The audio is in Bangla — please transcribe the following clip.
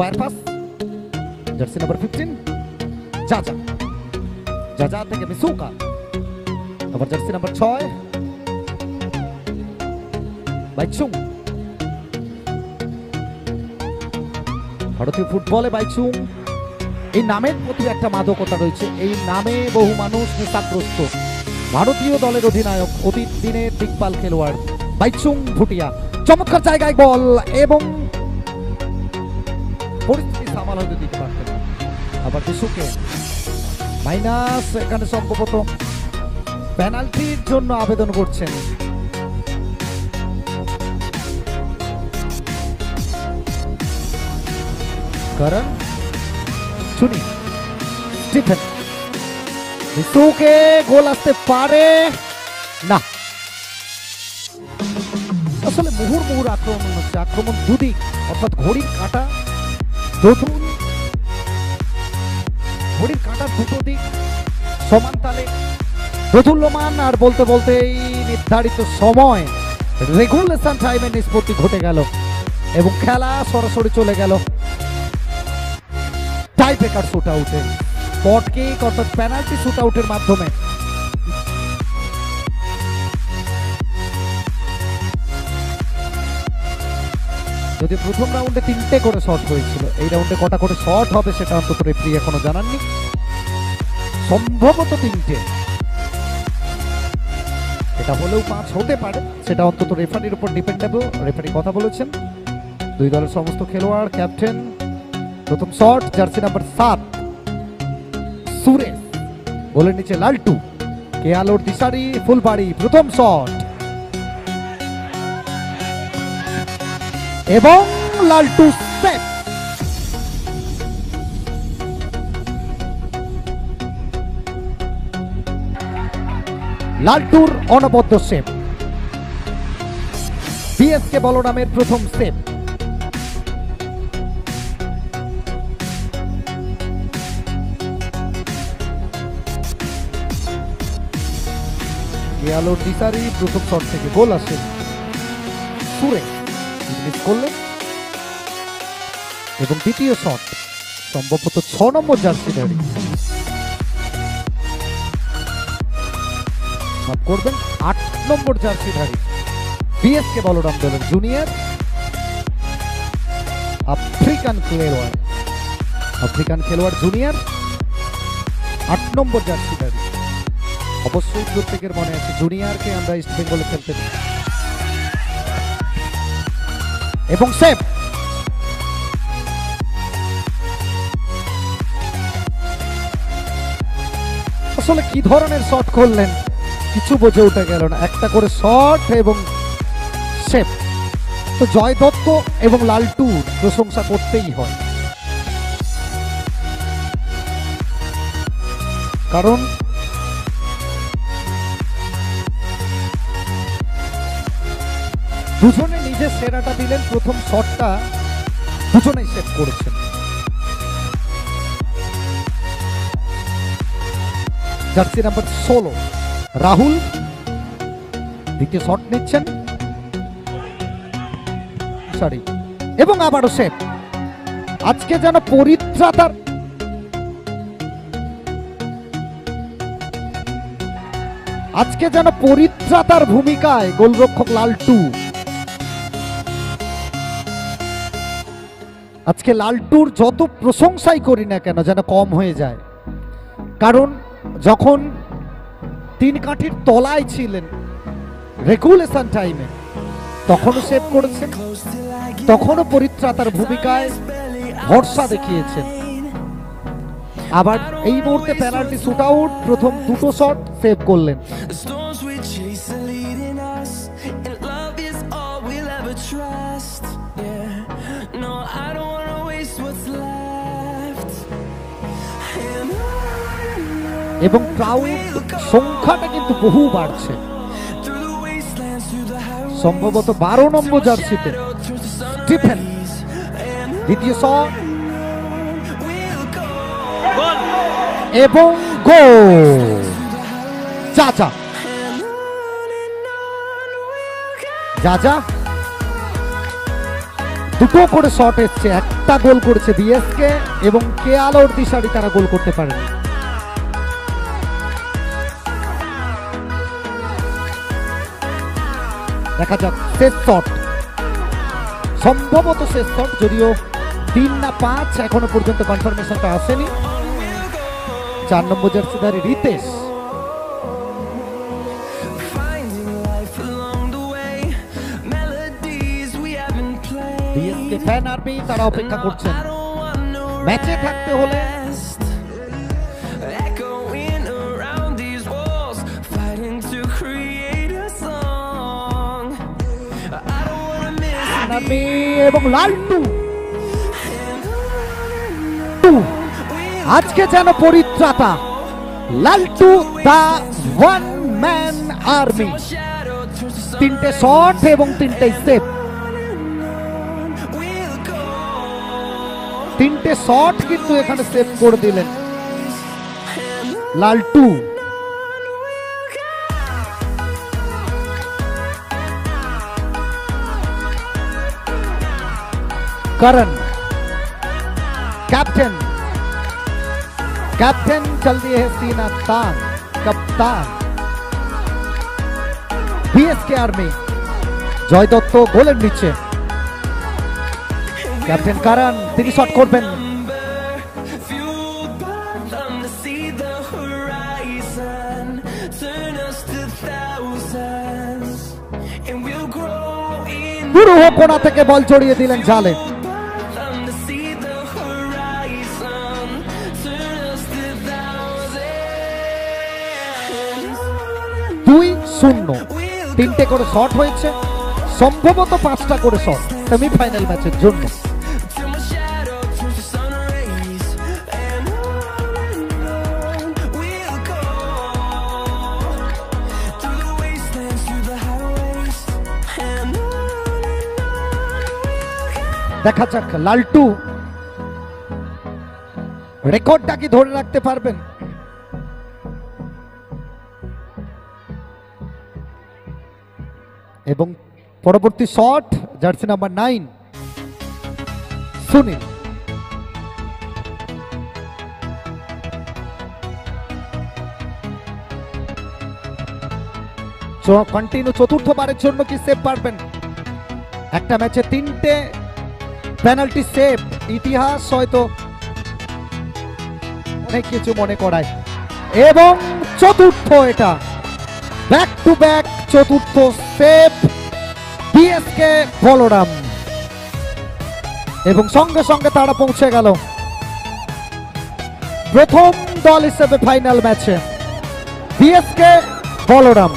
Square pass jersey number fifteen জাজা জাজা থেকে মিসুকা আবার জার্সি নাম্বার ছয়. বাইচুং ভারতীয় ফুটবলে বাইচুং এই নামের প্রতি একটা মাদকতা রয়েছে। এই নামে বহু মানুষ নেশাগ্রস্ত। ভারতীয় দলের অধিনায়ক অতীত দিনের দিকপাল খেলোয়াড় বাইচুং ভুটিয়া। চমৎকার জায়গায় বল এবং পরিস্থিতি সামাল হয়তো দিতে পারতেন না। আবার বিশুকে মাইনাস এখানে সম্ভবত পেনাল্টির জন্য আবেদন করছেন করণ শুনি, স্টিফেন বিশুকে গোল আসতে পারে না আসলে মুহুর মুহুর আক্রমণ হচ্ছে আক্রমণ দুদিক, অর্থাৎ ঘড়ির কাঁটা দোদুল ঘড়ির কাঁটার দুটো দিক, সমান তালে। প্রফুল্যমান আর বলতে বলতে এই নির্ধারিত সময় রেগুলেশন টাইমের নিষ্পত্তি ঘটে গেল এবং খেলা সরাসরি চলে গেল। টাই ব্রেকার শুট আউটে কিক অর্থাৎ পেনাল্টি শুট আউটের মাধ্যমে। যদি প্রথম রাউন্ডে তিনটে করে শট হয়েছিল, এই রাউন্ডে কটা করে শট হবে সেটা অন্তত রেফারি এখনও জানাননি। সম্ভবত তিনটে। এটা হলেও পাঁচ হতে পারে, সেটা অন্তত রেফারির উপর ডিপেন্ডেবল রেফারি কথা বলেছেন। দুই দলের সমস্ত খেলোয়াড় ক্যাপ্টেন প্রথম শট জার্সি নাম্বার সাত, সুরেশ। গোলের নিচে লালটু, কে আলোর দিশারি, ফুলবাড়ি, প্রথম শট এবং লালটু সেট। লালটুর অনবদ্য সেভ বিএসকে বলরামের প্রথম সেভ গেয়ালোর দিশারি প্রথম শট থেকে গোল আসে সুরে মিস করলেন এবং দ্বিতীয় শট, সম্ভবত ছ নম্বর জার্সি মাফ করবেন, আট নম্বর জার্সি ধারী বিএসকে বলরাম দলের জুনিয়র আফ্রিকান খেলোয়াড় আফ্রিকান খেলোয়াড় জুনিয়র আট নম্বর জার্সি ধারী অবশ্যই প্রত্যেকের মনে আছে জুনিয়রকে আমরা ইস্ট বেঙ্গলে খেলতে এবং সেভ আসলে কি ধরনের শট করলেন? কিছু বোঝে উঠে গেল না। একটা করে শট এবং সেভ তো জয় দত্ত এবং লালটু প্রশংসা করতেই হয়। কারণ দুজনে নিজের সেরাটা দিলেন, প্রথম শটটা দুজনেই সেভ করেছেন। জার্সি নাম্বার ষোলো, রাহুল, দ্বিতীয় শট নিচ্ছেন। সরি এবং আবারও সেট আজকে যেন পরিত্রাতার আজকে যেন পরিত্রাতার ভূমিকায় গোলরক্ষক লালটু আজকে লালটুর যত প্রশংসাই করি না কেন যেন কম হয়ে যায়। কারণ যখন তিন কাঠির তলায় ছিলেন রেগুলেশন টাইমে, তখনও সেভ করেছেন, তখনও পরিত্রাতার ভূমিকায় ভরসা দেখিয়েছেন। আবার এই মুহূর্তে পেনাল্টি শুট আউট প্রথম দুটো শট সেভ করলেন। এবং ক্রাউড সংখ্যাটা কিন্তু বহু বাড়ছে। সম্ভবত বারো নম্বর জার্সিতে স্টিফেন, দ্বিতীয় শট এবং গোল চাচা। And on and on we'll go. যা যা দুটো করে শট এসছে, একটা গোল করেছে বিএসকে এবং কে আলোর দিশারি তারা গোল করতে পারেনি। দেখা যাক, শেষ শট। সম্ভবত শেষ শট, যদিও তিন না পাঁচ, এখনও পর্যন্ত কনফার্মেশনটা আসেনি। চার নম্বর জার্সিধারী রিতেশ। তারা অপেক্ষা করছেন। ম্যাচে থাকতে হলে a এবং লালটু. আজকে যেন পরিত্রাতা। Laltu the one man army. তিনটে শট এবং তিনটে সেভ তিনটে শট কিন্তু এখানে সেভ করে দিলেন। লালটু। करण कैप्टन कैप्टन चल दिए है सीना तान कप्तान বিএসকে আর্মি জয় দত্ত গোলের নিচে ক্যাপ্টেন কারণ তিনি শট করবেন Fueled by them to see the horizon, turn us to thousands, and we'll grow in পুরো কোনা থেকে বল চড়িয়ে দিলেন জালে শূন্য। তিনটে করে শট হয়েছে। সম্ভবত পাঁচটা করে শট সেমিফাইনাল ম্যাচের জন্য। দেখা যাক, লালটু। রেকর্ডটা কি ধরে রাখতে পারবেন? এবং পরবর্তী shot, jersey number nine, Sunil. Continue চতুর্থবারের জন্য কি সেভ পারবেন? একটা ম্যাচে তিনটে পেনাল্টি সেভ ইতিহাস হয়তো অনেক কিছু মনে করায়। এবং চতুর্থ এটা। ব্যাক টু ব্যাক চতুর্থ সেভ বিএসকে বলরাম। এবং সঙ্গে সঙ্গে তারা পৌঁছে গেল। প্রথম দল হিসেবে ফাইনাল ম্যাচে বিএসকে বলরাম।